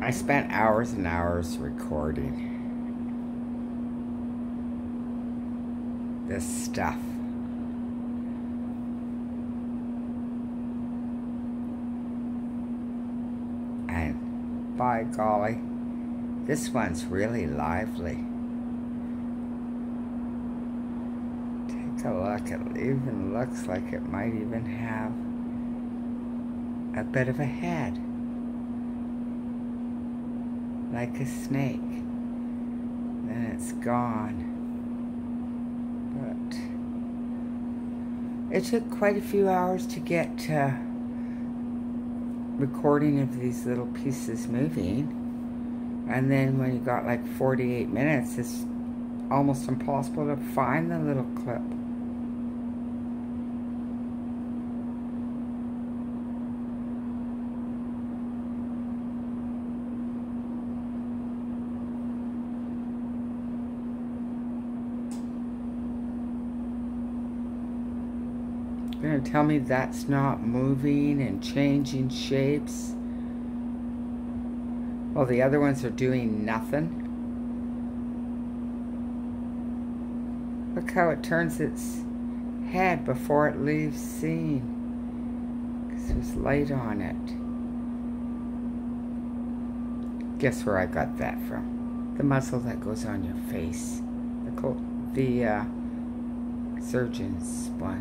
I spent hours and hours recording this stuff. And by golly, this one's really lively. Take a look, it even looks like it might even have a bit of a head. Like a snake. Then it's gone. But it took quite a few hours to get recording of these little pieces moving. And then when you got like 48 minutes, it's almost impossible to find the little clip. You're gonna tell me that's not moving and changing shapes? Well, the other ones are doing nothing. Look how it turns its head before it leaves scene. Because there's light on it. Guess where I got that from? The muscle that goes on your face. The, the uh, surgeon's one.